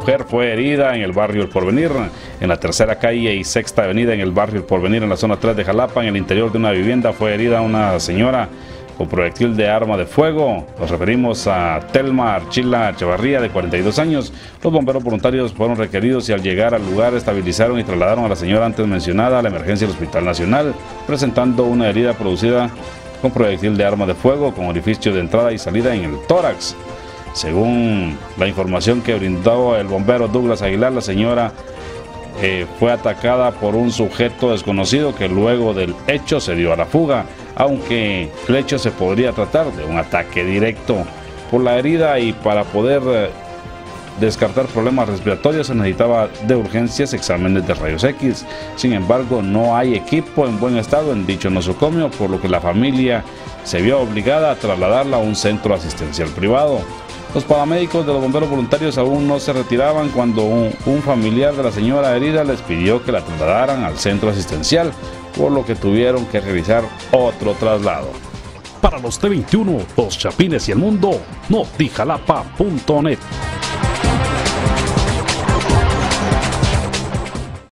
mujer fue herida en el barrio El Porvenir, en la tercera calle y sexta avenida en el barrio El Porvenir, en la zona 3 de Jalapa, en el interior de una vivienda fue herida una señora con proyectil de arma de fuego. Nos referimos a Telma Archila Echevarría, de 42 años. Los bomberos voluntarios fueron requeridos y al llegar al lugar estabilizaron y trasladaron a la señora antes mencionada a la emergencia del Hospital Nacional, presentando una herida producida con proyectil de arma de fuego con orificio de entrada y salida en el tórax. Según la información que brindó el bombero Douglas Aguilar, la señora eh, fue atacada por un sujeto desconocido que luego del hecho se dio a la fuga, aunque el hecho se podría tratar de un ataque directo por la herida y para poder eh, descartar problemas respiratorios se necesitaba de urgencias exámenes de rayos X. Sin embargo, no hay equipo en buen estado en dicho nosocomio, por lo que la familia se vio obligada a trasladarla a un centro asistencial privado. Los paramédicos de los bomberos voluntarios aún no se retiraban cuando un, familiar de la señora herida les pidió que la trasladaran al centro asistencial, por lo que tuvieron que realizar otro traslado. Para los T21, los Chapines y el mundo, notijalapa.net.